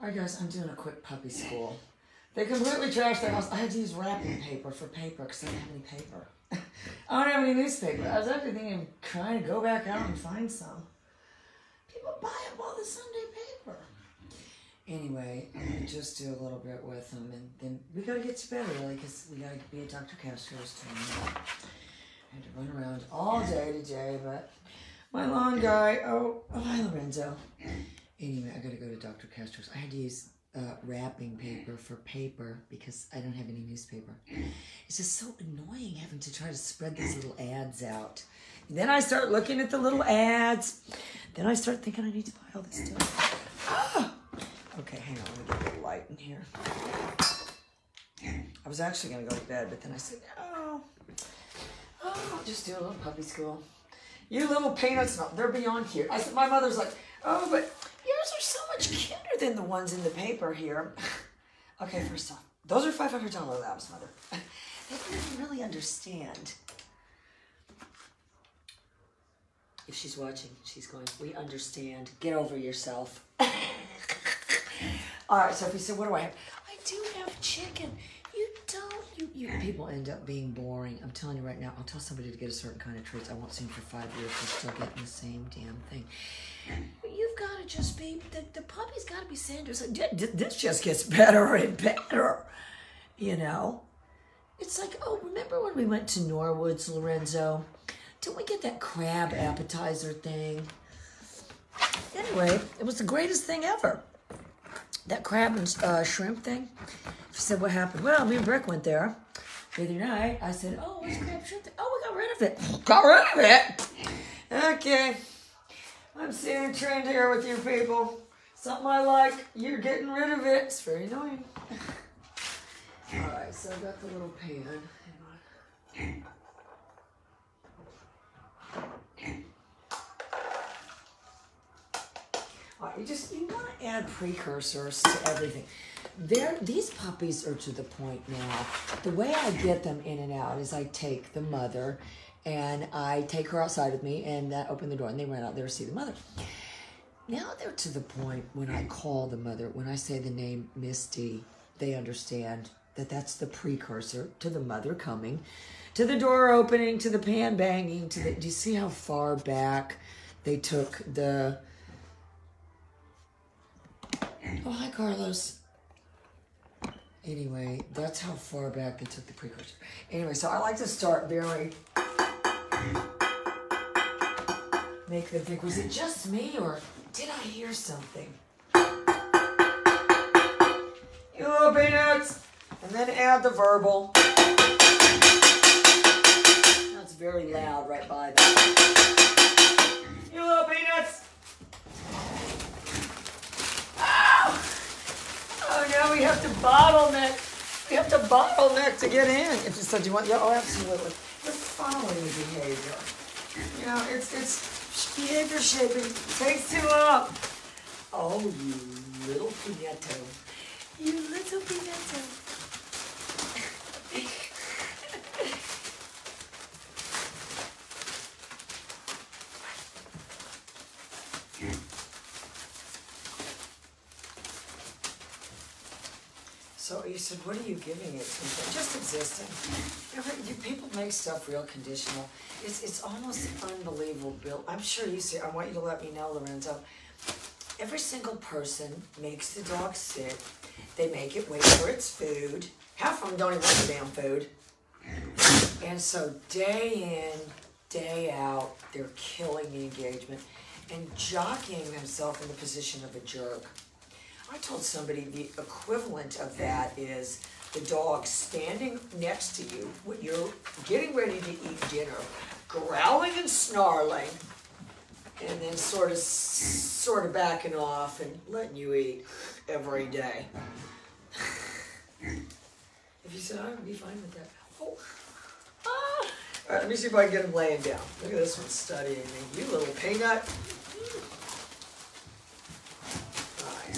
All right, guys, I'm doing a quick puppy school. They completely trashed the house. I had to use wrapping paper for paper because I don't have any paper. I don't have any newspaper. I was actually thinking of trying to go back out and find some. People buy up all the Sunday paper. Anyway, just do a little bit with them, and then we gotta get to bed early because we gotta be at Dr. Castro's tomorrow. I had to run around all day today, but my lawn guy, oh, oh, hi Lorenzo. Anyway, I gotta go to Dr. Castro's. I had to use uh, wrapping paper for paper because I don't have any newspaper. It's just so annoying having to try to spread these little ads out. And then I start looking at the little ads. Then I start thinking I need to buy all this stuff. Ah! Okay, hang on, let me get a little light in here. I was actually gonna go to bed, but then I said, no. Oh, I'll just do a little puppy school. You little peanuts, they're beyond cute. I said, my mother's like, oh, but yours are so much cuter than the ones in the paper here. okay, first off, those are $500 labs, mother. they don't really understand. If she's watching, she's going, we understand. Get over yourself. All right, Sophie, so what do I have? I do have chicken. You don't. You, you people end up being boring. I'm telling you right now. I'll tell somebody to get a certain kind of treats. I won't see them for five years. They're still getting the same damn thing. You've got to just be the, the puppy's got to be Sanders. This just gets better and better. You know, it's like oh, remember when we went to Norwoods, Lorenzo? Didn't we get that crab appetizer thing? Anyway, it was the greatest thing ever. That crab and uh, shrimp thing. She said, what happened? Well, me and Brick went there the other night. I said, oh, what's crab shrimp thing? Oh, we got rid of it. Got rid of it? Okay. I'm seeing a trend here with you people. Something I like, you're getting rid of it. It's very annoying. All right, so I've got the little pan. Hang on. All right, you just you want to add precursors to everything. There, these puppies are to the point now. The way I get them in and out is I take the mother, and I take her outside with me, and that open the door, and they run out there to see the mother. Now they're to the point when I call the mother, when I say the name Misty, they understand that that's the precursor to the mother coming, to the door opening, to the pan banging, to the. Do you see how far back they took the? Oh, hi, Carlos. Anyway, that's how far back they took the precursor. Anyway, so I like to start very. Make them think, was it just me or did I hear something? You little peanuts! And then add the verbal. That's very loud right by that. You little peanuts! Oh! Oh, now we have to bottleneck. We have to bottleneck to get in. If you said you want, yeah, oh, absolutely. You're following behavior. You know, it's it's behavior shaping. Takes too long. Oh, you little pinetto. You little pinetto. So you said, what are you giving it? to? Just existing. You, people make stuff real conditional. It's it's almost unbelievable, Bill. I'm sure you see. I want you to let me know, Lorenzo. Every single person makes the dog sick. They make it wait for its food. Half of them don't even want the damn food. And so day in, day out, they're killing the engagement and jockeying themselves in the position of a jerk. I told somebody the equivalent of that is the dog standing next to you when you're getting ready to eat dinner, growling and snarling, and then sort of sort of backing off and letting you eat every day. if you said I would be fine with that. Oh. Ah. All right, let me see if I can get him laying down. Look at this one studying me. You little peanut.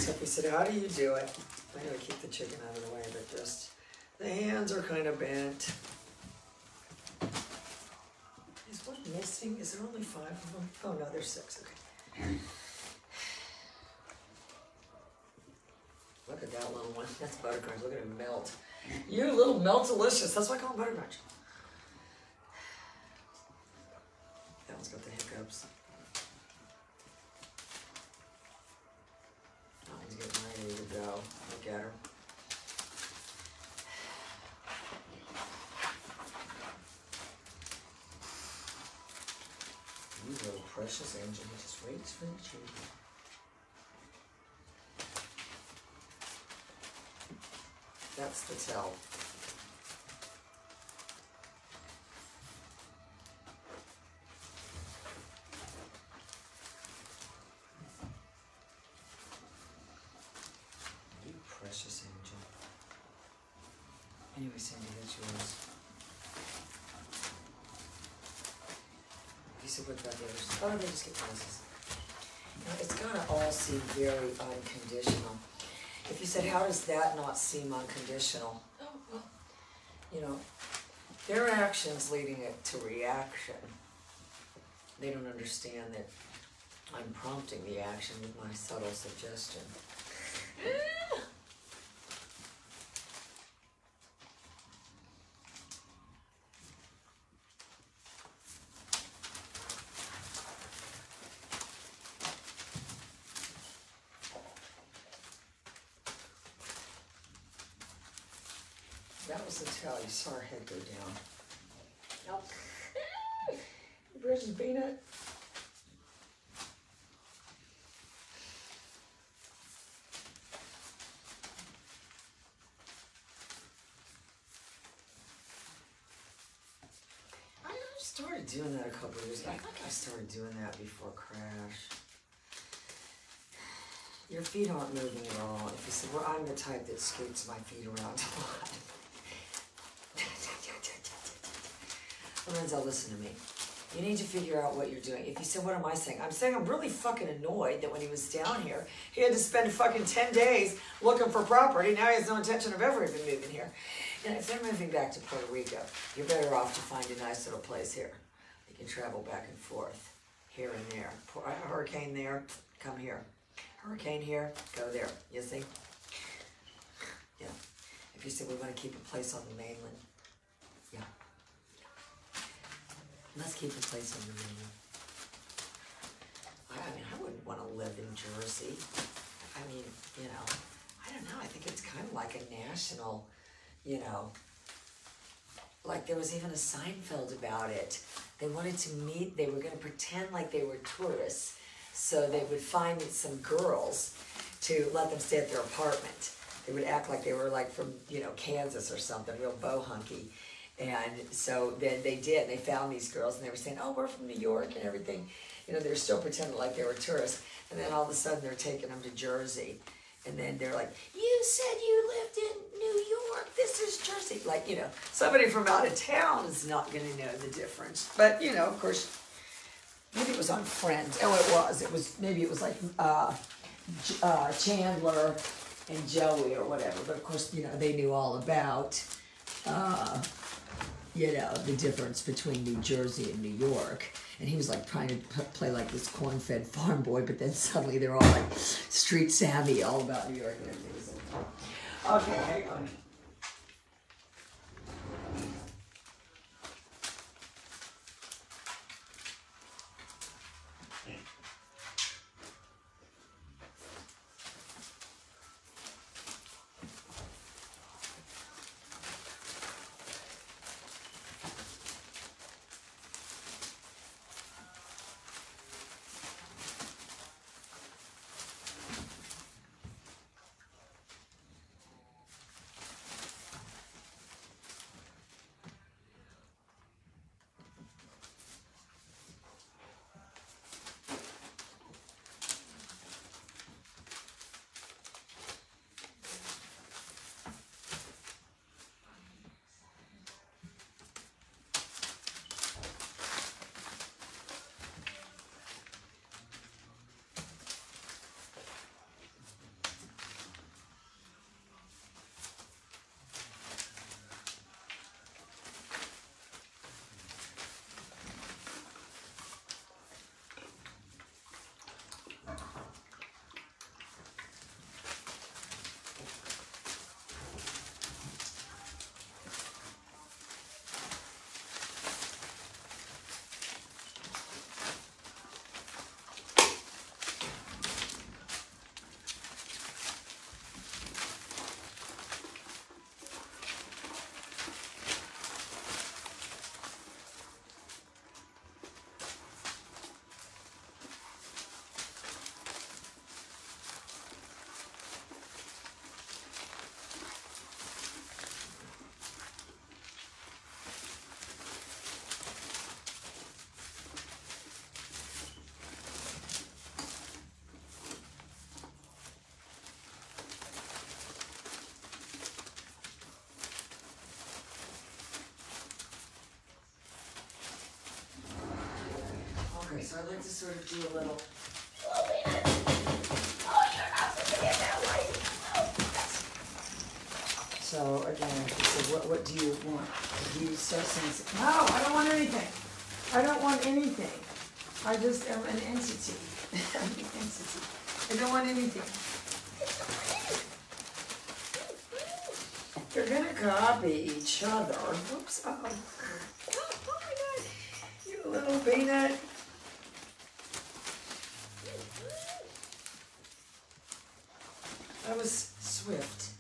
We said, how do you do it? I gotta keep the chicken out of the way, but just the hands are kind of bent. Is one missing? Is there only five of them? Oh no, there's six. Okay. Look at that little one. That's buttercrunch. Look at him melt. You little melt delicious. That's why I call him buttercrunch. That one's got the hiccups. Ready to go. Look at her. You little precious angel. He just waits for the children. That's the tell. Others? They just get prices. You it's gonna all seem very unconditional. If you said, how does that not seem unconditional? Oh, well, you know, their actions leading it to reaction. They don't understand that I'm prompting the action with my subtle suggestion. That was the tell. You saw her head go down. Nope. Precious peanut. I started doing that a couple of years ago. I think I started doing that before Crash. Your feet aren't moving at all. If you said, well, I'm the type that scoots my feet around a lot. Lorenzo, listen to me. You need to figure out what you're doing. If you said, what am I saying? I'm saying I'm really fucking annoyed that when he was down here, he had to spend fucking 10 days looking for property. Now he has no intention of ever even moving here. And if they're moving back to Puerto Rico, you're better off to find a nice little place here. Travel back and forth, here and there. Hurricane there, come here. Hurricane here, go there. You see? Yeah. If you said we want to keep a place on the mainland, yeah. Let's keep a place on the mainland. I mean, I wouldn't want to live in Jersey. I mean, you know, I don't know. I think it's kind of like a national, you know, like there was even a Seinfeld about it. They wanted to meet, they were going to pretend like they were tourists. So they would find some girls to let them stay at their apartment. They would act like they were like from, you know, Kansas or something, real bohunky. And so then they did. They found these girls and they were saying, oh, we're from New York and everything. You know, they're still pretending like they were tourists. And then all of a sudden they're taking them to Jersey. And then they're like, you said you lived in New York. This is Jersey. Like, you know, somebody from out of town is not going to know the difference. But, you know, of course, maybe it was on Friends. Oh, it was. It was, maybe it was like uh, uh, Chandler and Joey or whatever. But of course, you know, they knew all about, uh, you know, the difference between New Jersey and New York. And he was like trying to play like this corn-fed farm boy, but then suddenly they're all like street savvy, all about New York and everything. Okay. So I'd like to sort of do a little. So again, said, what, what do you want? Do you start saying, no, I don't want anything. I don't want anything. I just am an entity. I'm an entity. I don't want anything. They're gonna copy each other. Whoops. Uh oh. Oh my god. You little peanut. That was swift.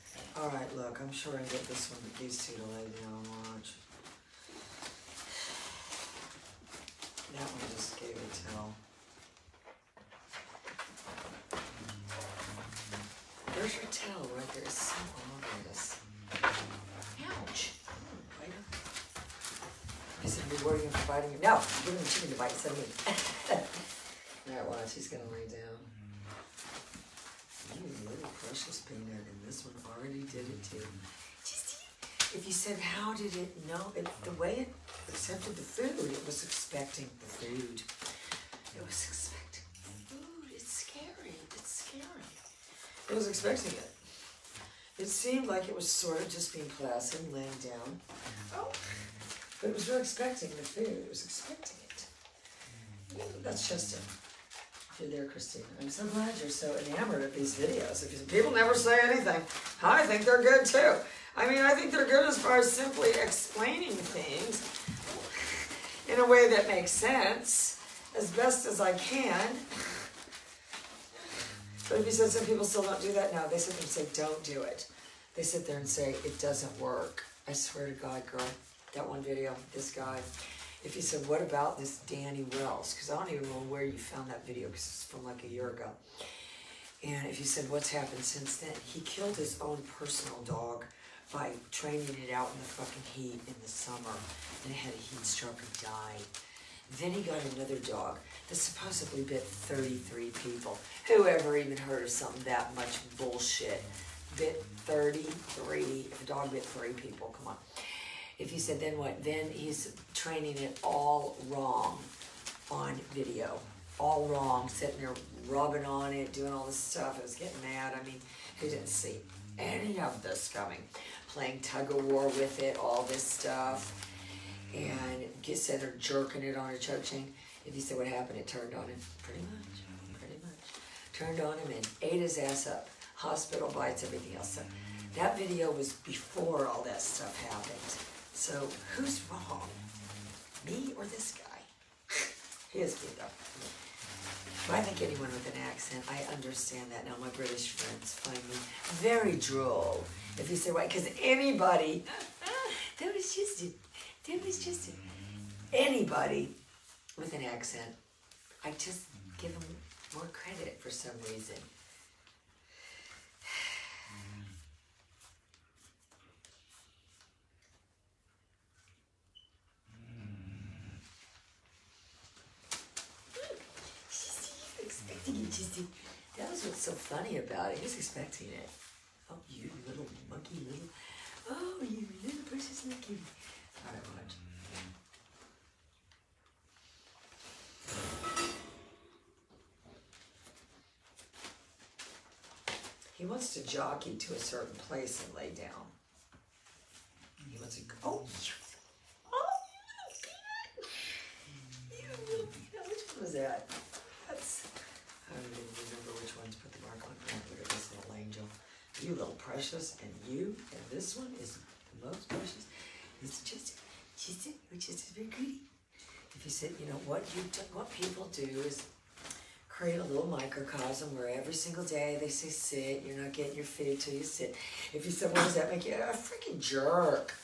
All right, look, I'm sure I get this one, but these two to lay down and watch. That one just gave it till. There's your tail right there. It's so obvious. Ouch. I said, rewarding and providing. No, give him a chicken to bite of me. All right, watch. He's going to lay down. Precious peanut, and this one already did it too. If you said, how did it know? It, the way it accepted the food, it was expecting the food. It was expecting the food. It's scary. It's scary. It was expecting it. It seemed like it was sort of just being placid, laying down. Oh, but it was really expecting the food. It was expecting it. That's just it. There, Christina. I'm so glad you're so enamored of these videos because people never say anything. I think they're good too. I mean, I think they're good as far as simply explaining things in a way that makes sense as best as I can. But if you said some people still don't do that, no, they sit there and say, don't do it. They sit there and say, it doesn't work. I swear to God, girl, that one video, this guy, if you said, what about this Danny Wells? Because I don't even know where you found that video because it's from like a year ago. And if you said, what's happened since then? He killed his own personal dog by training it out in the fucking heat in the summer. And it had a heat stroke and died. Then he got another dog that supposedly bit 33 people. Whoever even heard of something that much bullshit? Bit 33. If a dog bit three people, come on. If he said, then what? Then he's training it all wrong on video. All wrong, sitting there rubbing on it, doing all this stuff. I was getting mad. I mean, who didn't see any of this coming? Playing tug of war with it, all this stuff. And get sitting there jerking it on a choke chain. If you said what happened, it turned on him. Pretty much. Pretty much. Turned on him and ate his ass up. Hospital bites, everything else. So that video was before all that stuff happened. So who's wrong? Me or this guy? he is me though. But I think anyone with an accent, I understand that now. My British friends find me very droll. If you say why, because anybody, that was just it. That was just it. Anybody with an accent, I just give them more credit for some reason. That was what's so funny about it. He was expecting it. Oh, you little monkey, little. Oh, you little precious monkey. All right, watch. He wants to jockey to a certain place and lay down. He wants to go. Oh, you, oh, you little peanut. You little peanut. Which one was that? That's. I don't even remember which one to put the mark on. Oh, look at this little angel. You little precious, and you, and this one is the most precious. It's just, just, which is very greedy. If you said, you what people do is create a little microcosm where every single day they say sit, you're not getting your food till you sit. If you said, what does that make you? A freaking jerk.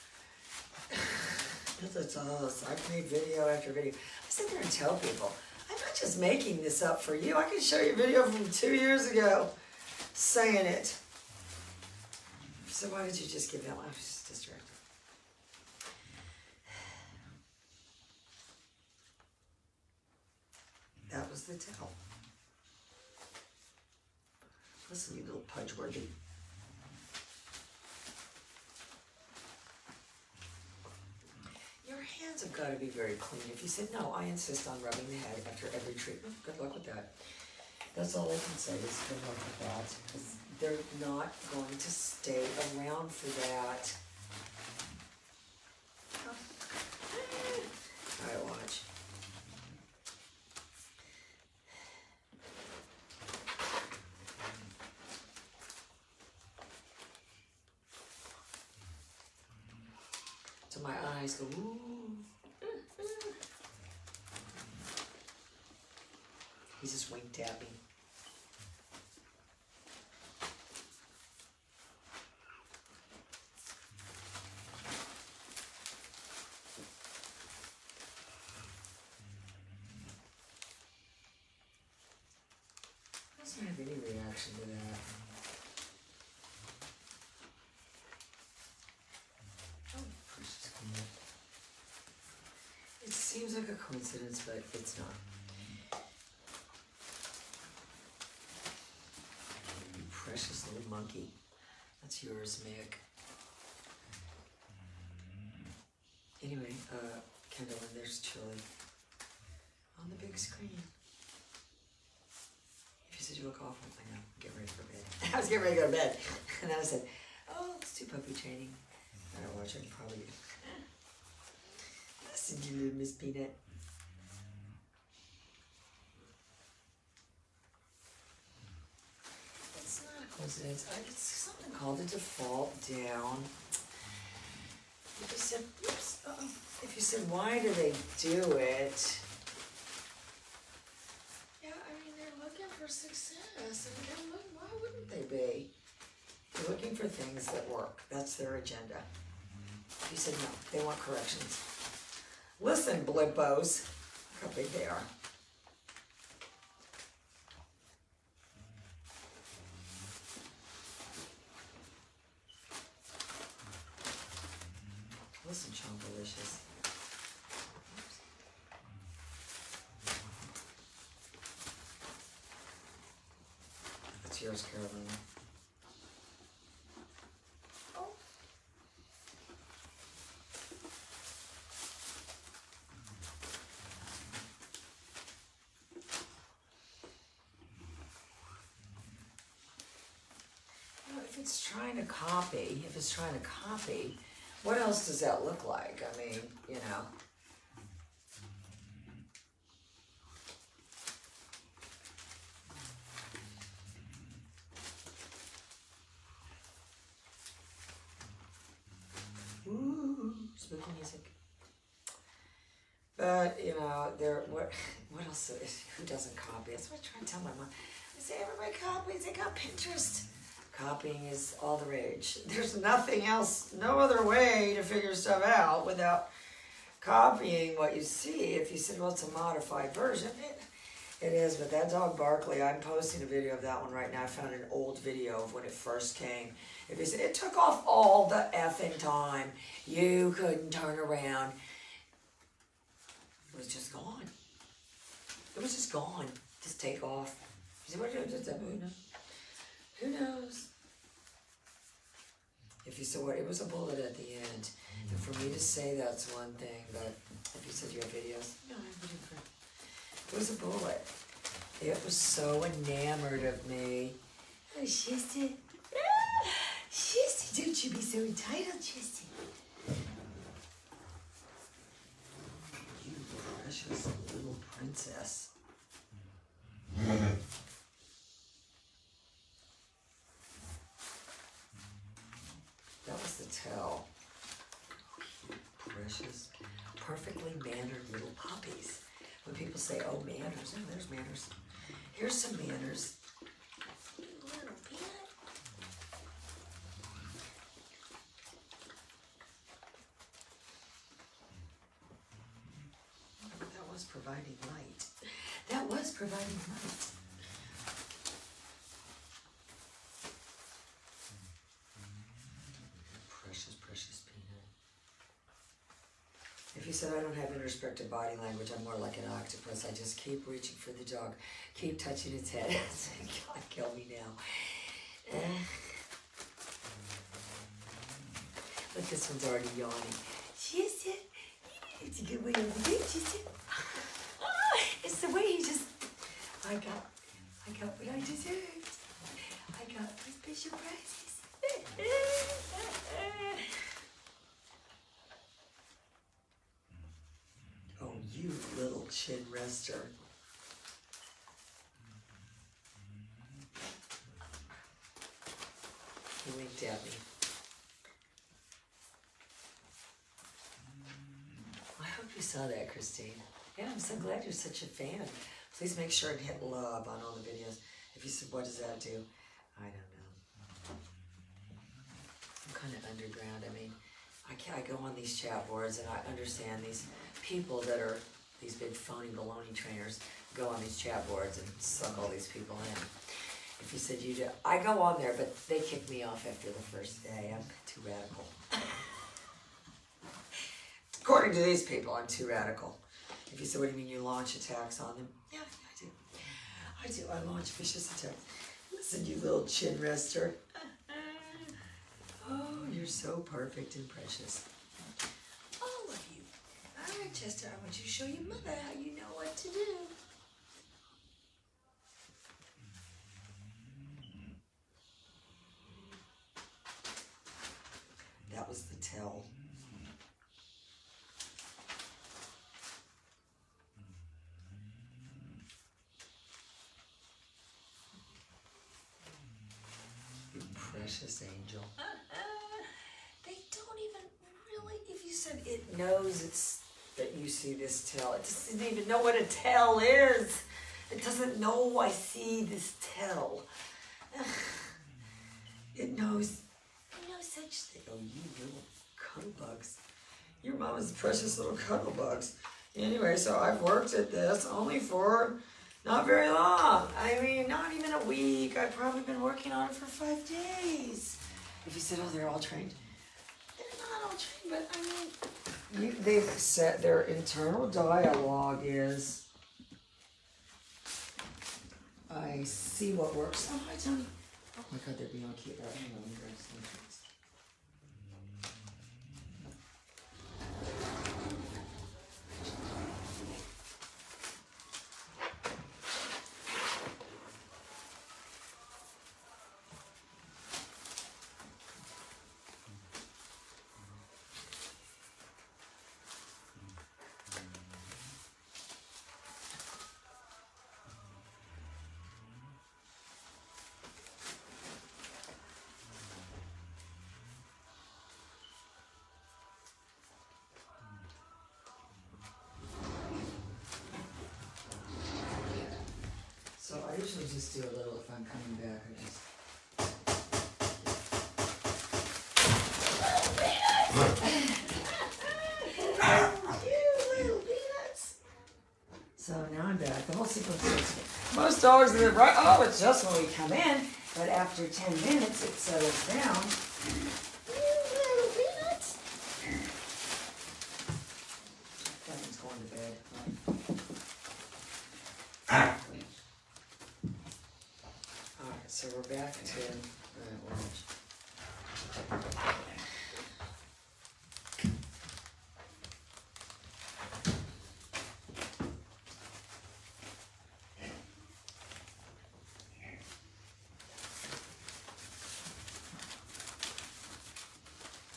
That's all. I've made video after video. I sit there and tell people, I'm not just making this up for you. I can show you a video from two years ago saying it. So why did you just give that one? I was just distracted. That was the tell. Listen, you little pudgeworthy. Your hands have got to be very clean. If you said, no, I insist on rubbing the head after every treatment, good luck with that. That's all I can say is good luck with that. They're not going to stay around for that. Right, watch. So my eyes go, ooh. He's just winked at me. Doesn't have any reaction to that. Oh, precious cleanup. It seems like a coincidence, but it's not. You precious little monkey. That's yours, Mick. Anyway, uh, Kendall, and there's Chili on the big screen. If you said you look awful, I know, get ready for bed. I was getting ready to go to bed. And then I said, oh, let's do puppy training. I don't watch it, probably. Listen to you, Miss Peanut. It's not a coincidence. I, it's something called a default down. If you said, oops, uh-oh. If you said, why do they do it? Yeah, I mean, they're looking for success. I mean, they're look, why wouldn't they be? They're looking for things that work. That's their agenda. You said no, they want corrections. Listen, blippos, look how big they are. Listen, Chombalicious. Yours, Carolina. Oh. If it's trying to copy, if it's trying to copy, what else does that look like? I mean, you know. Ooh, spooky music. But you know, there. What? What else? Is, who doesn't copy? That's what I try to tell my mom. I say They got Pinterest. Copying is all the rage. There's nothing else, no other way to figure stuff out without copying what you see. If you said, well, it's a modified version, it, it is. But that dog Barkley, I'm posting a video of that one right now. I found an old video of when it first came. If you said, it took off all the effing time. You couldn't turn around. It was just gone. It was just gone. Just take off. You said, what did it do? Who knows? If you said what, it was a bullet at the end. And for me to say that's one thing, but if you said you have videos, no, I have video for it. was a bullet. It was so enamored of me. Oh, Shissy. Ah, Shissy, don't you be so entitled, Shissy. You precious little princess. That was the tell. Precious, perfectly mannered little puppies. When people say, oh, manners, oh, there's manners. Here's some manners. Little peanut. That was providing light. That was providing light. Precious, precious peanut. If you said I don't have introspective body language, I'm more like an octopus. I just keep reaching for the dog, keep touching its head. God, kill me now. But this one's already yawning. She said, It's a good way of the beach, It's the way he just. I got, I got what I deserved. I got my special prizes. oh, you little chin rester. He winked at me. I hope you saw that, Christine. Yeah, I'm so glad you're such a fan. Please make sure and hit love on all the videos. If you said, what does that do? I don't know. I'm kind of underground. I mean, I, can, I go on these chat boards and I understand these people that are these big phony baloney trainers go on these chat boards and suck all these people in. If you said you do, I go on there, but they kick me off after the first day. I'm too radical. According to these people, I'm too radical. If you said, what do you mean you launch attacks on them? Yeah, I do. I do. I launch vicious attacks. Listen, you little chin rester. oh, you're so perfect and precious. All of you. All right, Chester, I want you to show your mother how you know what to do. That was the tell. You precious angel. Uh-uh. they don't even really, if you said it knows it's that you see this tail. it doesn't even know what a tail is. It doesn't know I see this tail. It knows no such thing. Oh, you little cuddle bugs. Your mama's precious little cuddle bugs. Anyway, so I've worked at this only for not very long. I mean, not even a week. I've probably been working on it for five days. If you said, oh, they're all trained. They're not all trained, but I mean, you, they've set their internal dialogue is, I see what works. Oh, hi, Tony. Oh my God, they're beyond cute. Hang just do a little if I'm coming back. I just. So now I'm back. The whole sequence is most dogs are right. Oh, it's just when we come in, but after 10 minutes it settles down. You little peanuts. That one's going to bed. Alright, so we're back to uh, orange.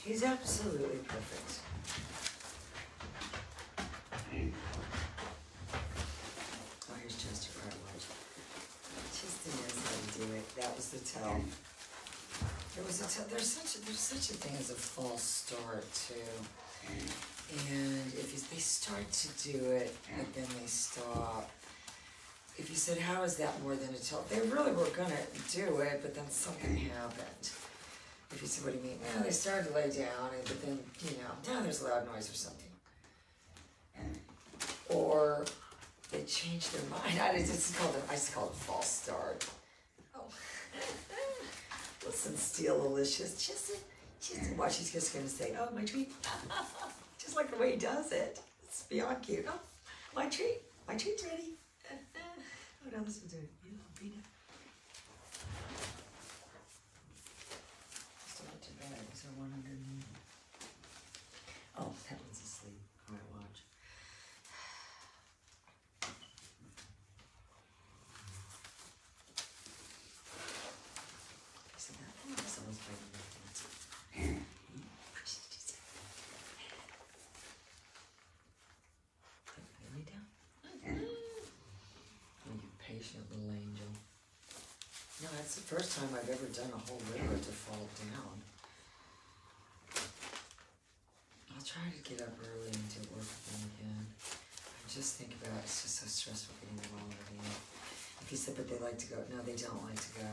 He's absolutely perfect. Oh, here's Chester Cartwright. Chester knows how to do it. That was the tell. There was a tell. There's such a, thing as a false start too. And if they start to do it, but then they stop. If you said, "How is that more than a tell?" They really were gonna do it, but then something happened. If you said, "What do you mean?" Well, they started to lay down, and but then you know, now there's a loud noise or something or they change their mind. I just called a, I just call it a false start. Oh, listen, Steel Alicious, just just watch. She's just gonna say, "Oh, my treat," just like the way he does it. It's beyond cute. Oh, my treat, my treat's ready. oh, now this one's. You little peanut. Still not too bad. Is there one under me? Oh, that one's asleep. All right, watch. That's the first time I've ever done a whole river to fall down. I'll try to get up early and do work again. I just think about it, it's just so stressful getting them all ready. If you said, but they like to go, no, they don't like to go.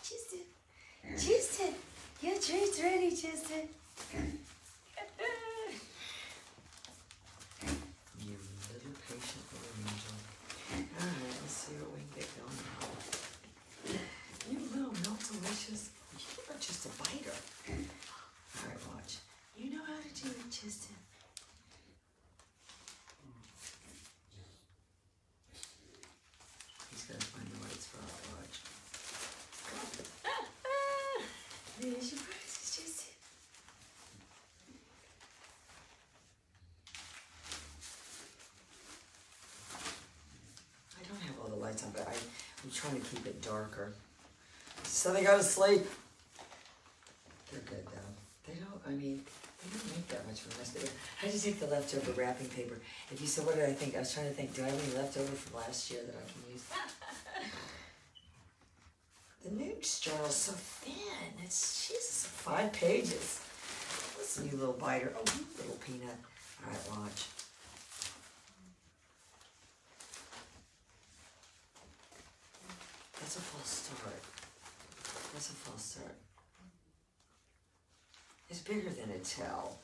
Justin, Justin, your treat's ready, Justin. you little patient little angel. Alright, let's see what we can get going now. You little milk delicious. You are just a biter. Alright, watch. You know how to do it, Justin. He's gonna find the right spot, watch. There's your prizes, Justin. I don't have all the lights on, but I, I'm trying to keep it darker. So they go to sleep. They're good though. They don't, I mean, they don't make that much of mess. But I had to take the leftover wrapping paper. If you said, what did I think? I was trying to think, do I have any leftover from last year that I can use? the news is so thin. It's, Jesus, five pages. Listen, you little biter. Oh, you little peanut. All right, watch. That's a false start. That's a false start. It's bigger than a tell.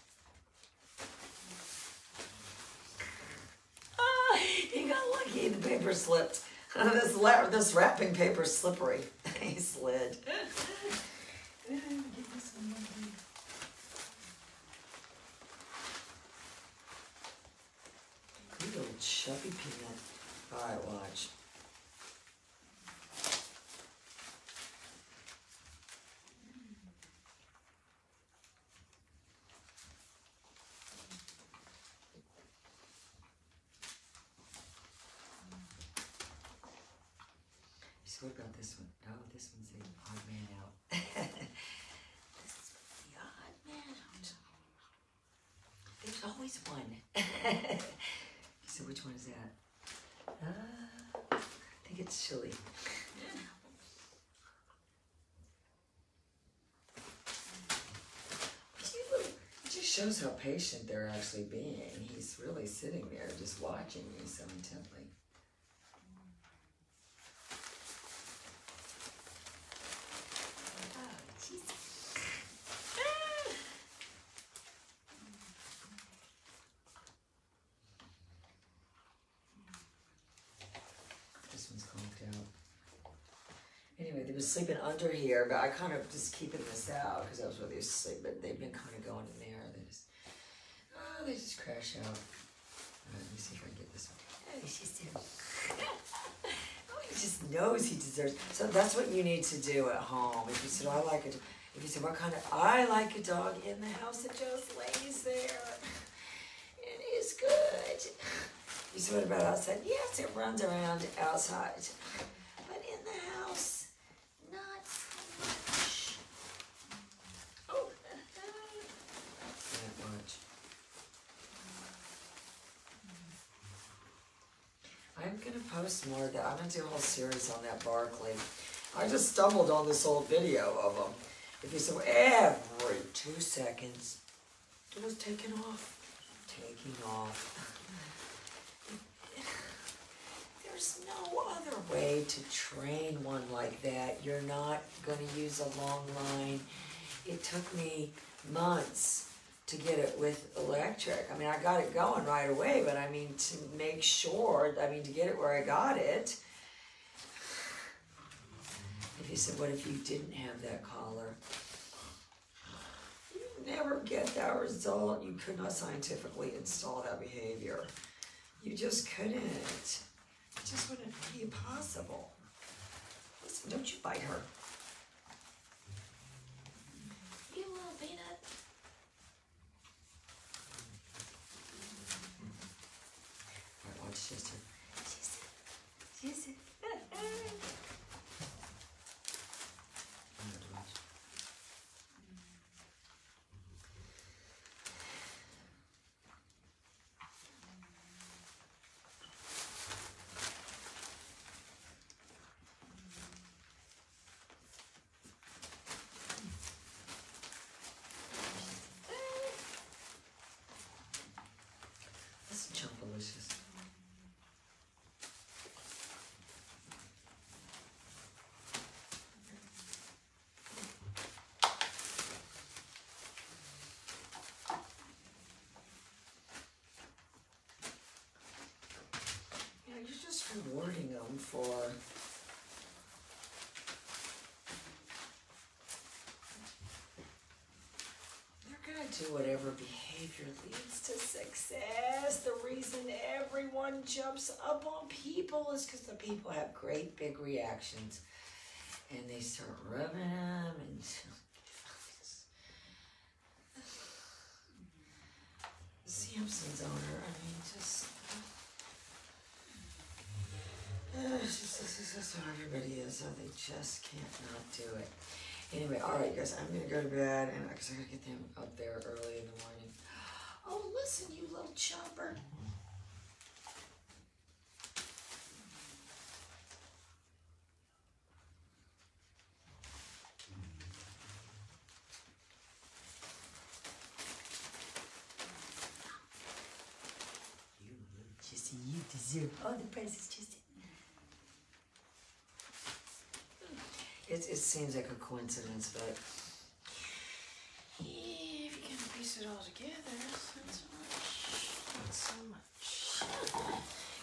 Ah, he got lucky. The paper slipped. this this wrapping paper is slippery. he slid. You little chubby peanut. All right, watch. So what about this one? Oh, this one's the odd man out. this is the odd man out. There's always one. so which one is that? Uh, I think it's chili. You little- It just shows how patient they're actually being. He's really sitting there just watching me so intently. Sleeping under here, but I kind of just keeping this out because I was really asleep. But they've been kind of going in there. They just, crash out. Right, let me see if I can get this one. Oh, she's too. Oh, he just knows he deserves. So that's what you need to do at home. If you said, I like it. If you said, what kind of, I like a dog in the house that just lays there. It is good. You said, what about outside? Yes, it runs around outside. But in the house, not so much. Oh, that much. I'm gonna post more of that. I'm gonna do a whole series on that Barkley. I just stumbled on this old video of him. If you saw every two seconds, it was taking off, taking off. There's no other way to train one like that. You're not gonna use a long line. It took me months to get it with electric. I mean, I got it going right away, but I mean, to make sure, I mean, to get it where I got it. If you said, what if you didn't have that collar? You never get that result. You could not scientifically install that behavior. You just couldn't. It just wouldn't be possible. Listen, don't you bite her. You little peanut. Alright, watch Chester. Chester. Chester. Alright, watch. Looking for. They're gonna do whatever behavior leads to success. The reason everyone jumps up on people is because the people have great big reactions. And they start rubbing them and Samson's owner, I mean, just. Uh, it's just, how everybody is, so they just can't not do it. Anyway, all right, guys, I'm gonna go to bed, and because I gotta get them up there early in the morning. Oh, listen, you little chopper. You little you deserve all the presents, Jesse. It, it seems like a coincidence, but if you can piece it all together, not so much. Not so much.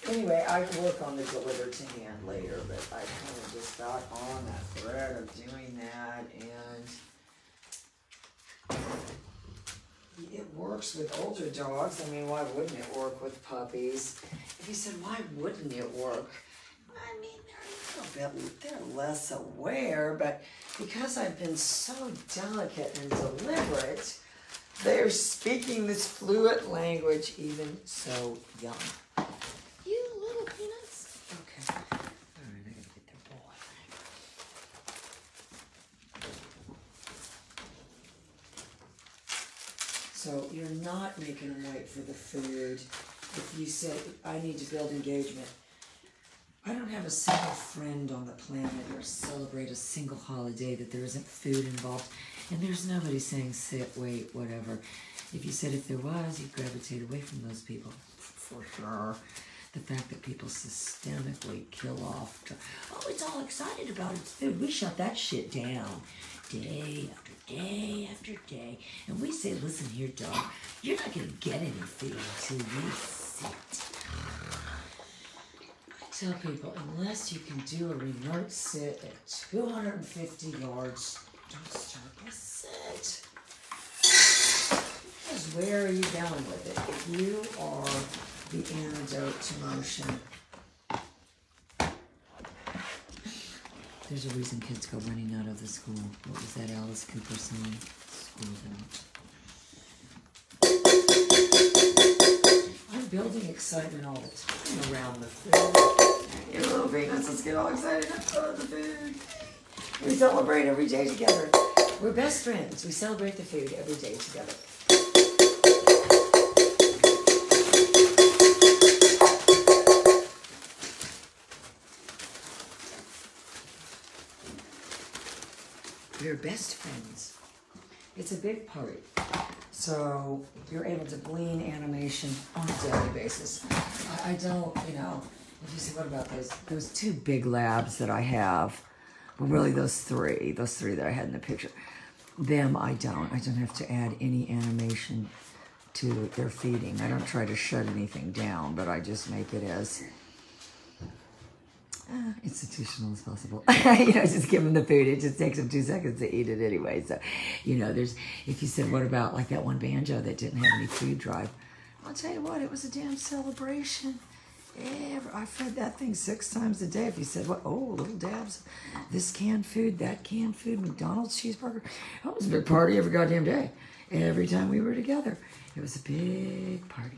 Anyway, I can work on the deliver to hand later, but I kind of just got on that thread of doing that, and it works with older dogs. I mean, why wouldn't it work with puppies? If you said, why wouldn't it work? I mean, they're a little bit, they're less aware, but because I've been so delicate and deliberate, they're speaking this fluent language even so young. You little peanuts. Okay. All right, I gotta get their bowl. So you're not making them wait for the food. If you say, I need to build engagement, I don't have a single friend on the planet or celebrate a single holiday that there isn't food involved. And there's nobody saying sit, wait, whatever. If you said if there was, you'd gravitate away from those people. For sure. The fact that people systemically kill off, oh, it's all excited about its food. We shut that shit down. Day after day after day. And we say, listen here, dog, you're not going to get any food until you sit tell people unless you can do a remote sit at 250 yards, don't start a sit. Because where are you going with it? If you are the antidote to motion, there's a reason kids go running out of the school. What was that Alice Cooper song? School's out. Building excitement all the time around the food. You little let's get all excited about the food. We celebrate every day together. We're best friends. We celebrate the food every day together. We're best friends. It's a big party. So you're able to glean animation on a daily basis. I, I don't, you know, if you say, what about those those two big labs that I have? Well, really, those three, those three that I had in the picture. Them, I don't. I don't have to add any animation to their feeding. I don't try to shut anything down, but I just make it as institutional as possible. you know, just give them the food. It just takes them two seconds to eat it anyway. So, you know, there's, if you said, what about like that one banjo that didn't have any food drive? I'll tell you what, it was a damn celebration. Every, I fed that thing six times a day. If you said, what, oh, little dabs, this canned food, that canned food, McDonald's cheeseburger. That was a big party every goddamn day. Every time we were together. It was a big party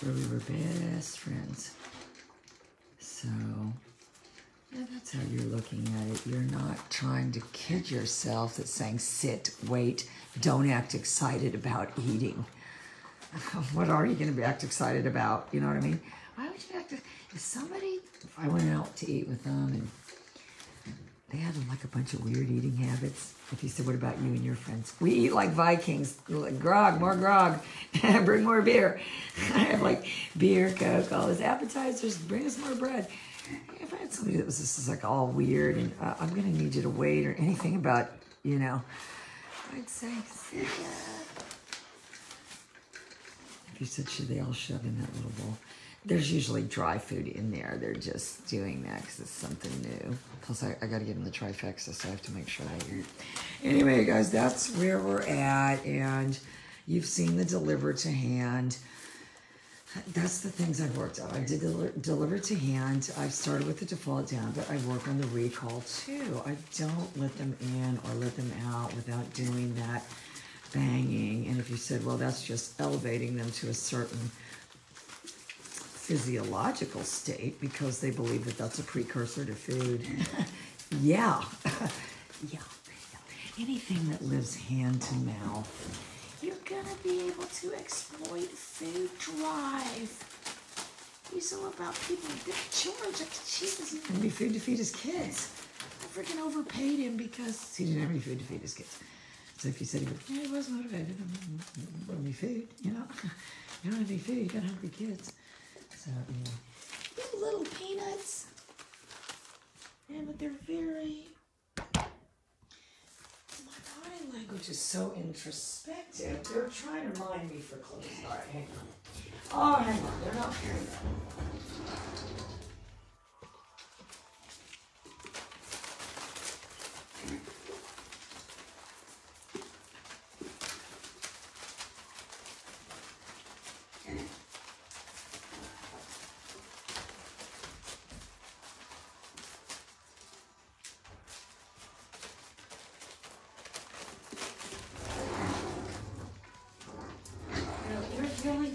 where we were best friends. So, yeah, that's how you're looking at it. You're not trying to kid yourself that saying sit, wait, don't act excited about eating. what are you going to be act excited about? You know what I mean? Why would you act? Excited? If somebody, if I went out to eat with them and they had like a bunch of weird eating habits. If you said, what about you and your friends? We eat like Vikings. Like, grog, more grog. bring more beer. I have like beer, Coke, all those appetizers. Bring us more bread. If I had somebody that was just like all weird and uh, I'm going to need you to wait or anything about, you know, I'd say, yeah. If you said, should they all shove in that little bowl? There's usually dry food in there. They're just doing that because it's something new. Plus, I, I got to give them the trifecta, so I have to make sure they eat. Anyway, guys, that's where we're at, and you've seen the deliver to hand. That's the things I've worked on. I did deli- deliver to hand. I've started with the default down, but I work on the recall too. I don't let them in or let them out without doing that banging. And if you said, well, that's just elevating them to a certain physiological state because they believe that that's a precursor to food. yeah. yeah. Yeah. Anything that lives hand to mouth you're gonna be able to exploit food drive. He's all about people. George, she doesn't have any food to feed his kids. I freaking overpaid him because he didn't have any food to feed his kids. So if you said he was, yeah, he was motivated, I mean, any food, you know, you don't have any food, you got hungry kids. Yeah, little peanuts. Yeah, but they're very My body language is so introspective. They're trying to mind me for clues. All right, hang on. Oh, hang on. They're not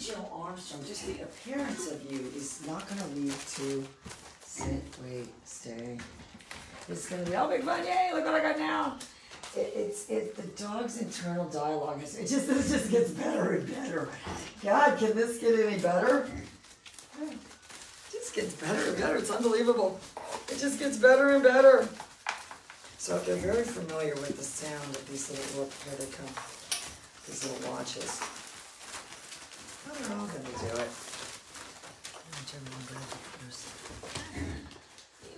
hearing that. just the appearance of you is not going to lead to sit, wait, stay. It's going to be, oh, big fun, yay, look what I got now. It, it's it the dog's internal dialogue is it just this just gets better and better. God, can this get any better? It just gets better and better. It's unbelievable. It just gets better and better. So if they're very familiar with the sound of these little look, here they come, these little watches. They're all gonna do it.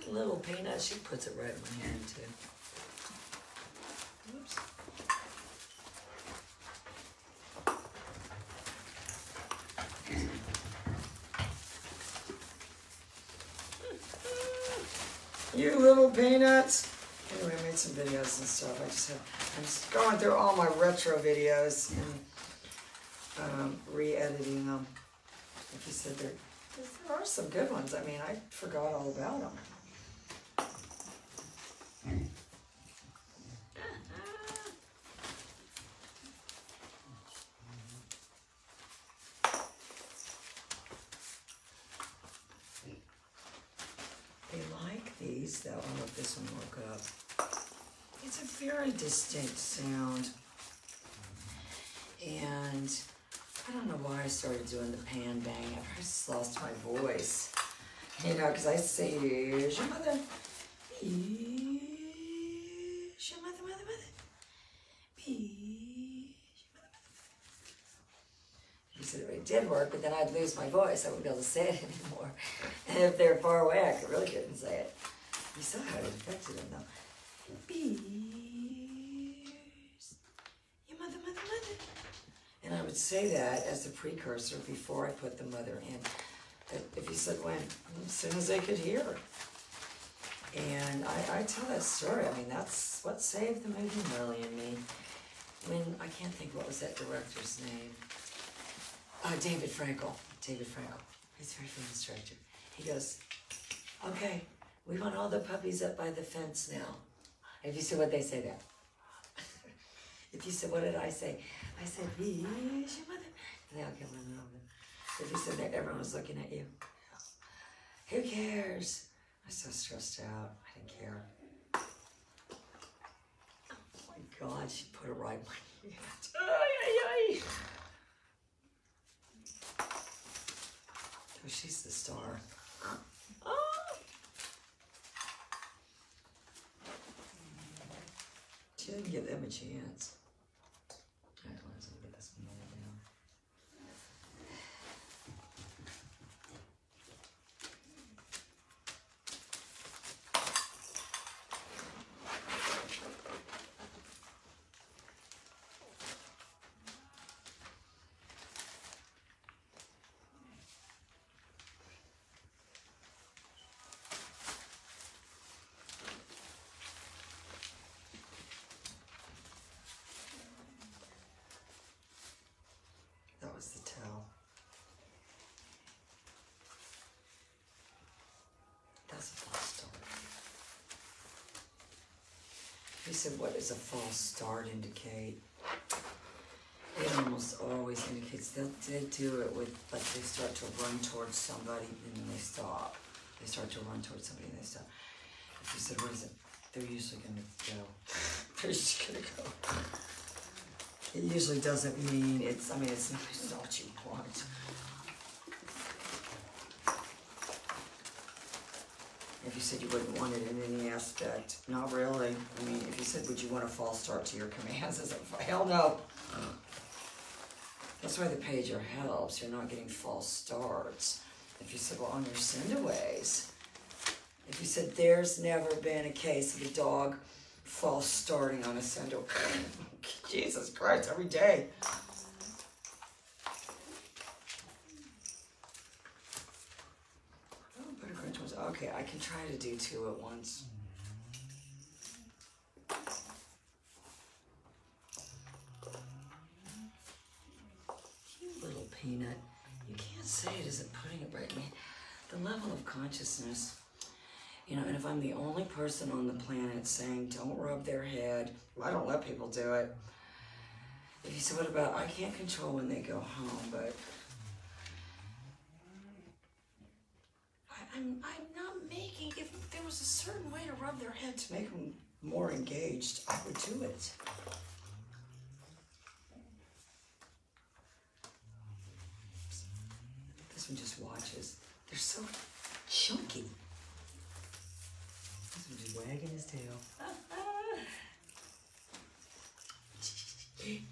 Little peanut, she puts it right in my hand too. Oops. You little peanuts. Anyway, I made some videos and stuff. I just have, I'm just going through all my retro videos and um, re-editing them. Like you said, there, there are some good ones. I mean, I forgot all about them. They like these, though. I'll this one look up. It's a very distinct sound. And I don't know why I started doing the pan bang. after I just lost my voice. You know, because I say, here's your mother. Your mother, mother, mother. Here's your mother, mother. He said it did work, but then I'd lose my voice. I wouldn't be able to say it anymore. And if they're far away, I could really couldn't say it. You saw how it affected him, though. Be And I would say that as a precursor before I put the mother in. If you said when, as soon as they could hear. And I, I tell that story. I mean, that's what saved the movie Marley and me. When, I can't think what was that director's name. Uh, David Frankel. David Frankel. He's a very famous director. He goes, okay, we want all the puppies up by the fence now. If you see what they say there. If you said, what did I say? I said, "Here's your mother," and they all came running over. If you said that, everyone was looking at you. Who cares? I was so stressed out. I didn't care. Oh my God, she put it right in my hand. Ay, ay, ay. Oh, she's the star. Oh. She didn't give them a chance. He said, what does a false start indicate? It almost always indicates they'll they do it with like they start to run towards somebody and then they stop. They start to run towards somebody and they stop. You said, what is it? They're usually gonna go. They're just gonna go. It usually doesn't mean it's I mean it's not, it's not what you want. If you said you wouldn't want it in any aspect, not really. I mean, if you said, would you want a false start to your commands? Hell no. That's why the pager helps. You're not getting false starts. If you said, well, on your sendaways, if you said, there's never been a case of a dog false starting on a sendaway. Jesus Christ, every day. Okay, I can try to do two at once. You little peanut. You can't say it isn't putting it right in me. The level of consciousness, you know, and if I'm the only person on the planet saying don't rub their head, I don't let people do it. If you say, what about, I can't control when they go home, but I, I'm, I'm not making, if there was a certain way to rub their head to make them more engaged, I would do it. This one just watches. They're so chunky. This one just wagging his tail.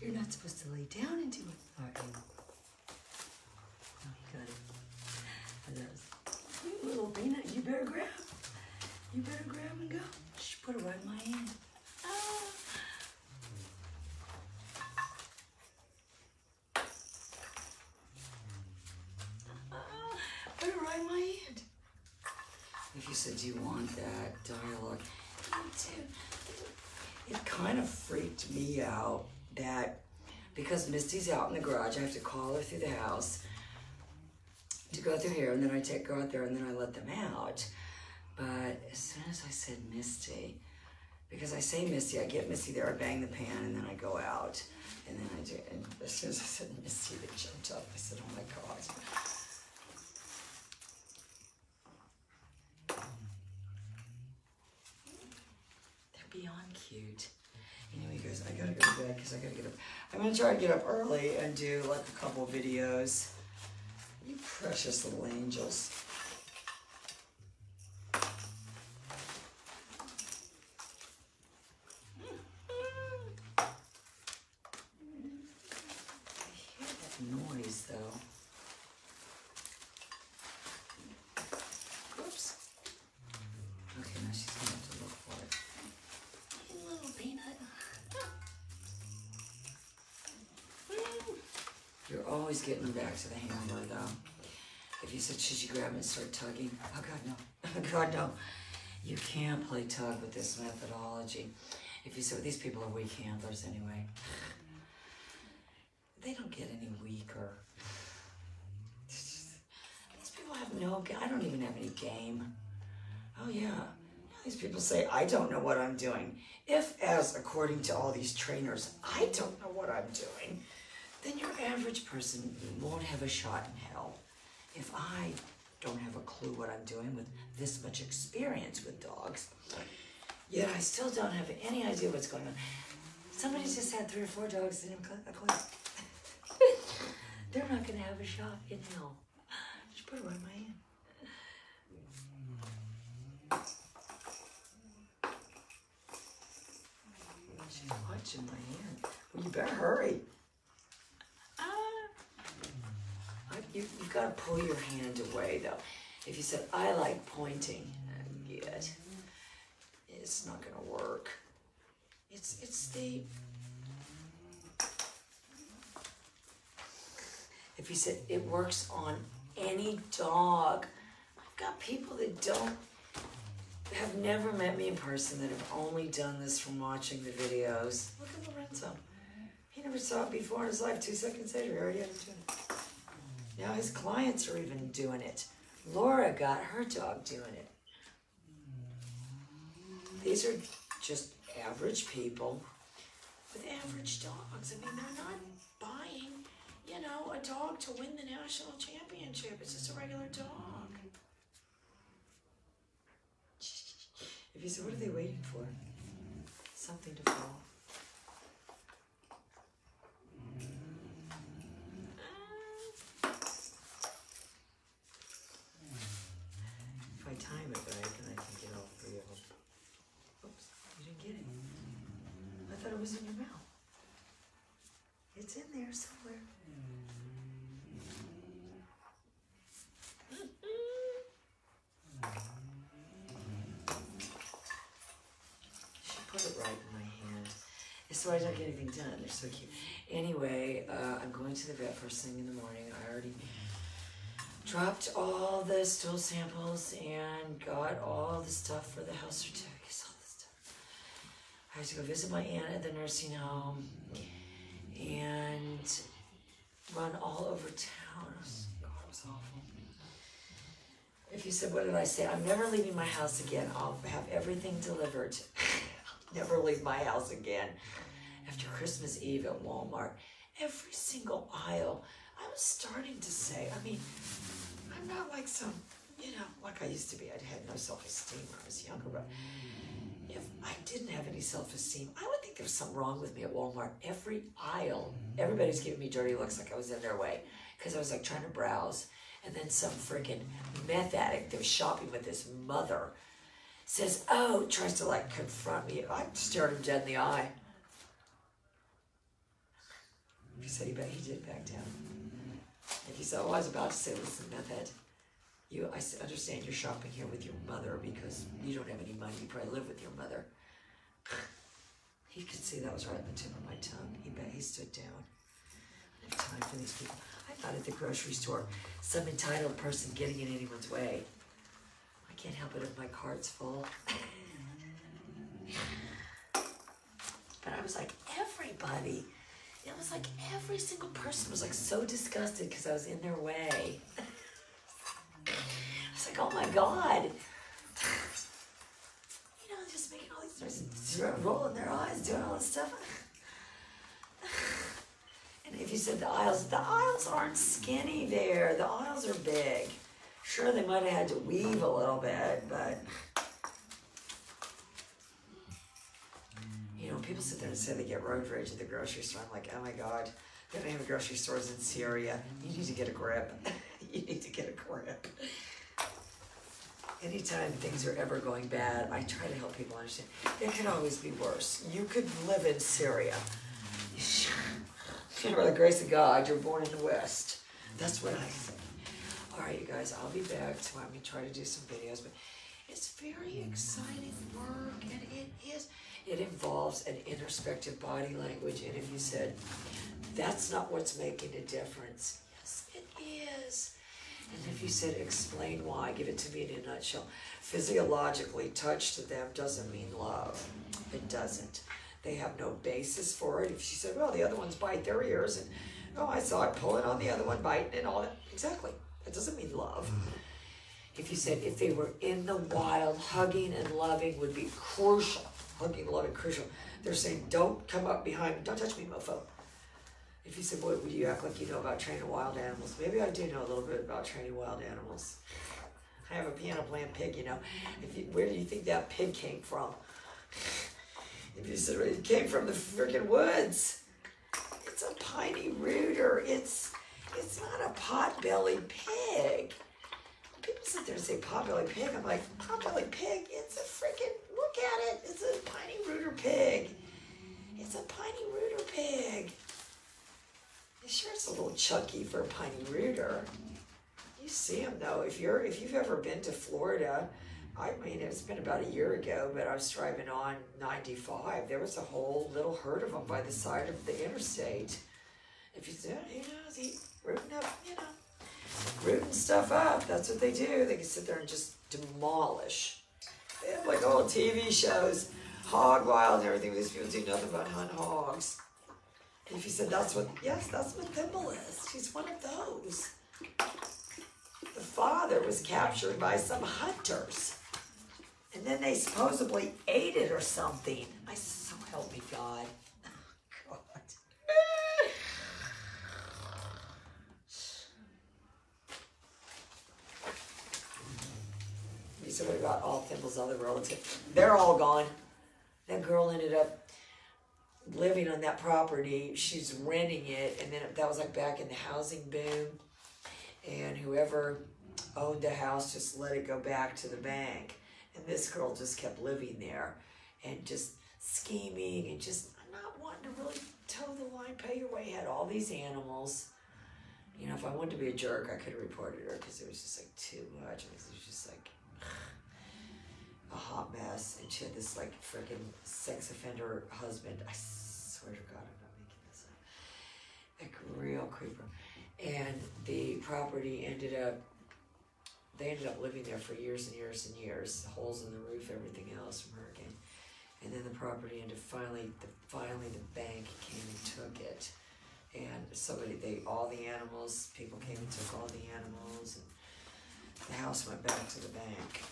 You're not supposed to lay down and do it. All right, hang on. Oh, he got it. And that was, you little peanut, you better grab. You better grab and go. Shh, put it right in my hand. Ah. Put it right in my hand. If you said do you want that dialogue, me too. It kind of freaked me out that because Misty's out in the garage, I have to call her through the house go through here, and then I take go out there, and then I let them out. But as soon as I said Misty, because I say Misty, I get Misty there, I bang the pan, and then I go out, and then I do. And as soon as I said Misty, they jumped up. I said, "Oh my God!" They're beyond cute. Anyway, guys, I gotta go to bed because I gotta get up. I'm gonna try to get up early and do like a couple videos. You precious little angels. I hear that noise though. Oops. Okay, now she's gonna have to look for it. You little peanut. You're always getting back to the hammer, though. If you said, should you grab it and start tugging? Oh, God, no. Oh, God, no. You can't play tug with this methodology. If you said, these people are weak handlers anyway. They don't get any weaker. These people have no, I don't even have any game. Oh, yeah. These people say, I don't know what I'm doing. If, as according to all these trainers, I don't know what I'm doing, then your average person won't have a shot in hell. If I don't have a clue what I'm doing with this much experience with dogs, yet I still don't have any idea what's going on. Somebody just had three or four dogs and a clue. They're not going to have a shot in hell. Just put it right in my hand. She's watching my hand. Well, you better hurry. Ah. You, you've got to pull your hand away, though. If you said, I like pointing, good. It's not going to work. It's, it's the... If you said, it works on any dog. I've got people that don't have never met me in person that have only done this from watching the videos. Look at Lorenzo. He never saw it before in his life. Two seconds later, he already had it doing it. Now his clients are even doing it. Laura got her dog doing it. These are just average people with average dogs. I mean, they're not buying, you know, a dog to win the national championship. It's just a regular dog. If you say, what are they waiting for? Something to fall. If I time it right, then I can get all three of them. Oops, you didn't get it. I thought it was in your mouth. It's in there somewhere. She put it right in my hand. It's So I don't get anything done. They're so cute. Anyway, uh, I'm going to the vet first thing in the morning. I already dropped all the stool samples and got all the stuff for the health stuff. I have to go visit my aunt at the nursing home and run all over town. It was, God, it was awful. If you said, what did I say? I'm never leaving my house again. I'll have everything delivered. never leave my house again. After Christmas Eve at Walmart, every single aisle, I was starting to say, I mean, I'm not like some, you know, like I used to be. I had no self esteem when I was younger, but if I didn't have any self esteem, I would think there was something wrong with me at Walmart. Every aisle, mm-hmm. everybody's giving me dirty looks like I was in their way because I was like trying to browse. And then some freaking meth addict that was shopping with his mother says, Oh, tries to like confront me. I stared him dead in the eye. He said he, bet he did back down. And he said, Oh, I was about to say, listen, meth head. You, I understand you're shopping here with your mother because you don't have any money. You probably live with your mother. He could see that was right on the tip of my tongue. He bet he stood down. I have time for these people. I'm not at the grocery store. Some entitled person getting in anyone's way. I can't help it if my cart's full. But I was like, everybody. It was like every single person was like so disgusted because I was in their way. Oh my God. You know, just making all these noises, rolling their eyes, doing all this stuff. And if you said the aisles, the aisles aren't skinny there. The aisles are big. Sure, they might have had to weave a little bit, but you know, people sit there and say they get road rage at the grocery store. I'm like, oh my god, they don't have grocery stores in Syria. You need to get a grip. you need to get a grip. Anytime things are ever going bad, I try to help people understand it can always be worse. You could live in Syria. By the grace of God, you're born in the West. That's what I say. All right, you guys, I'll be back to let me try to do some videos, but it's very exciting work, and it is. It involves an introspective body language, and if you said that's not what's making a difference, yes, it is. And if you said explain why, give it to me in a nutshell. Physiologically, touch to them doesn't mean love. It doesn't. They have no basis for it. If she said, well, the other ones bite their ears, and oh, I saw it pulling on the other one, biting, and all that. Exactly. That doesn't mean love. If you said if they were in the wild, hugging and loving would be crucial. Hugging loving, crucial. They're saying, don't come up behind me. Don't touch me, mofo. If you said, boy, would you act like you know about training wild animals? Maybe I do know a little bit about training wild animals. I have a piano playing pig, you know. If you, where do you think that pig came from? If you said it came from the freaking woods, it's a piney rooter. It's it's not a pot-bellied pig. People sit there and say pot-bellied pig. I'm like, pot-bellied pig? It's a freaking look at it. It's a piney rooter pig. It's a piney rooter pig. Sure, it's a little chunky for a piney rooter. You see them though. If you're if you've ever been to Florida, I mean it's been about a year ago, but I was driving on 95. There was a whole little herd of them by the side of the interstate. If you said, who knows, he rooting up, you know, rooting stuff up. That's what they do. They can sit there and just demolish. They have like old TV shows, hog wild and everything. These people do nothing but hunt hogs. And if you said that's what, yes, that's what Thimble is. She's one of those. The father was captured by some hunters. And then they supposedly ate it or something. I so help me God. God. So what about all Thimble's other relatives? They're all gone. That girl ended up living on that property. She's renting it, and then that was like back in the housing boom. And whoever owned the house just let it go back to the bank. And this girl just kept living there and just scheming and just not wanting to really toe the line, pay your way, had all these animals. You know, if I wanted to be a jerk, I could have reported her because it was just like too much. It was just like a hot mess. And she had this like freaking sex offender husband. I swear to God, I'm not making this up. Like real creeper. And the property ended up, they ended up living there for years and years and years. Holes in the roof, everything else from hurricane. And then the property ended finally, the, finally the bank came and took it. And somebody, they, all the animals, people came and took all the animals. And the house went back to the bank.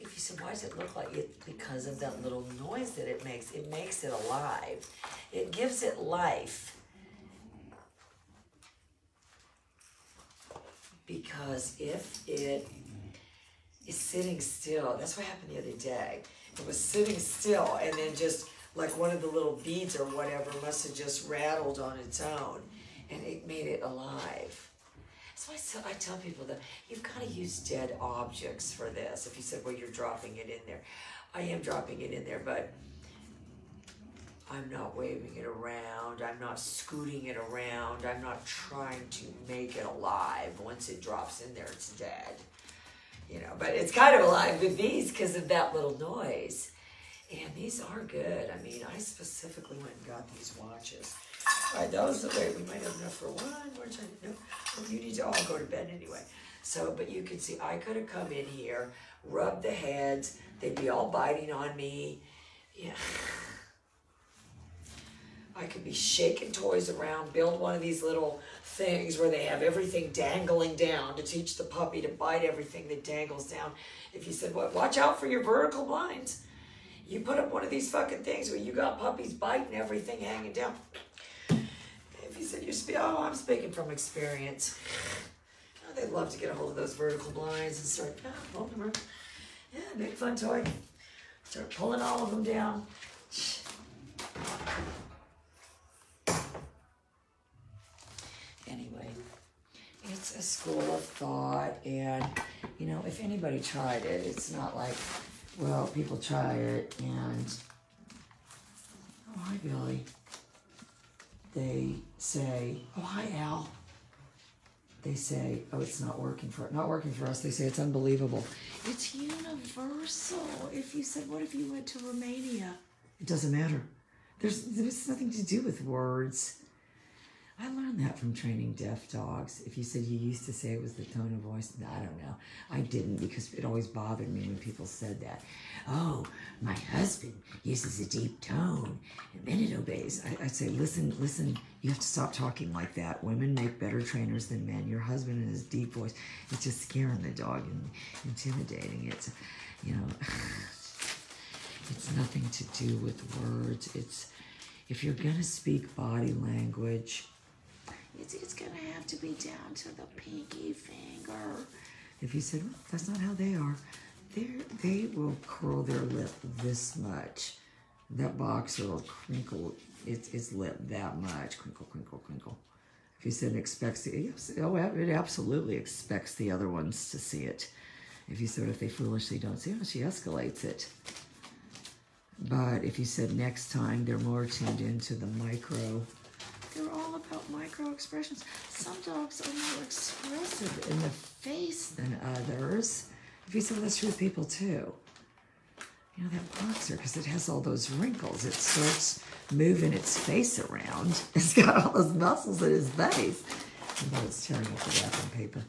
if you said, why does it look like it? Because of that little noise that it makes. It makes it alive. It gives it life. Because if it is sitting still, that's what happened the other day. It was sitting still and then just like one of the little beads or whatever must have just rattled on its own and it made it alive. So I, tell, I tell people that you've got to use dead objects for this. If you said, well, you're dropping it in there. I am dropping it in there, but I'm not waving it around. I'm not scooting it around. I'm not trying to make it alive. Once it drops in there, it's dead. You know, but it's kind of alive with these because of that little noise. And these are good. I mean, I specifically went and got these watches. Right, that was the way. We might have enough for one more time. No, you need to all go to bed anyway. So, but you can see I could have come in here, rubbed the heads. They'd be all biting on me. Yeah. I could be shaking toys around, build one of these little things where they have everything dangling down to teach the puppy to bite everything that dangles down. If you said, well, watch out for your vertical blinds. You put up one of these fucking things where you got puppies biting everything hanging down. Said you speak, oh, I'm speaking from experience. Oh, they'd love to get a hold of those vertical blinds and start, oh, yeah, big fun toy. Start pulling all of them down. Anyway, it's a school of thought, and you know, if anybody tried it, it's not like, well, people try it and, oh, hi, Billy. They say, oh, hi, Al. They say, oh, it's not working for not working for us. They say it's unbelievable. It's universal. If you said, what if you went to Romania? It doesn't matter. There's there's nothing to do with words. I learned that from training deaf dogs. If you said you used to say it was the tone of voice, I don't know. I didn't because it always bothered me when people said that. Oh, my husband uses a deep tone and then it obeys. I, would say, listen, listen, you have to stop talking like that. Women make better trainers than men. Your husband and his deep voice, it's just scaring the dog and intimidating. it. you know, it's nothing to do with words. It's, if you're going to speak body language, it's, it's going to have to be down to the pinky finger. If you said, that's not how they are, they they will curl their lip this much. That boxer will crinkle its, its lip that much. Crinkle, crinkle, crinkle. If you said it expects, the, oh, it absolutely expects the other ones to see it. If you said if they foolishly don't see it, she escalates it. But if you said next time they're more tuned into the micro about micro expressions. Some dogs are more expressive in the face than others. If you that's true with people too. You know, that boxer, because it has all those wrinkles, it starts moving its face around. It's got all those muscles in his face. Although it's tearing up the wrapping paper.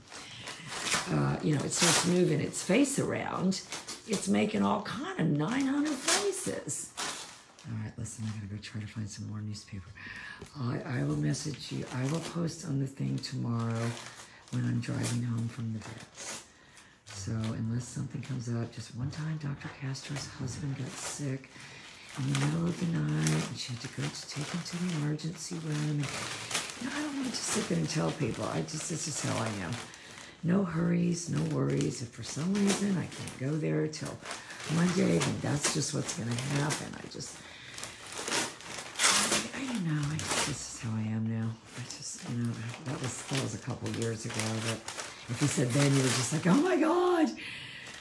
uh, you know, it starts moving its face around, it's making all kind of 900 faces. All right, listen, I gotta go try to find some more newspaper. I, I will message you. I will post on the thing tomorrow when I'm driving home from the vets. So unless something comes up, just one time Dr. Castro's husband got sick in the middle of the night and she had to go to take him to the emergency room. And, you know, I don't want to just sit there and tell people. I just, this is how I am. No hurries, no worries. If for some reason I can't go there till Monday, then that's just what's going to happen. I just, don't know. I this is how I am now. I just, you know, that was that was a couple years ago. But if you said then, you were just like, oh my god.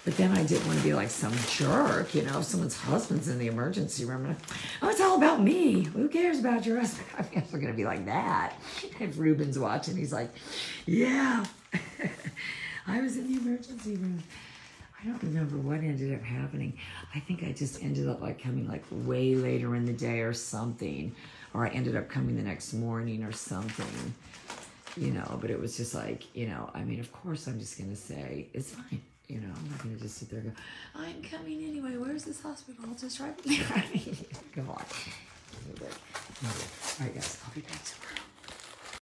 But then I didn't want to be like some jerk, you know, if someone's husband's in the emergency room. And, oh, it's all about me. Who cares about your husband? I'm going to be like that. If Ruben's watching, he's like, yeah, I was in the emergency room. I don't remember what ended up happening. I think I just ended up like coming like way later in the day or something, or I ended up coming the next morning or something, you know. But it was just like, you know, I mean, of course, I'm just gonna say it's fine. You know, I'm not gonna just sit there and go, I'm coming anyway. Where's this hospital? I'll just drive. Come on. All right, guys, I'll be back tomorrow.